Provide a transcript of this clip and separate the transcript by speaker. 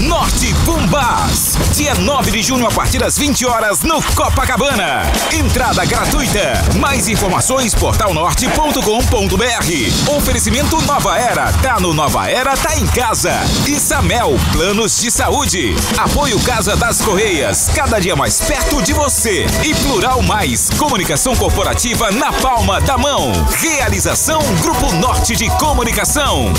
Speaker 1: Norte Bombás. Dia 9 de junho, a partir das 20 horas, no Copacabana. Entrada gratuita. Mais informações, portalnorte.com.br. Oferecimento Nova Era. Tá no Nova Era, tá em casa. Isamel, planos de saúde. Apoio Casa das Correias. Cada dia mais perto de você. E Plural Mais, comunicação corporativa na palma da mão. Realização Grupo Norte de Comunicação.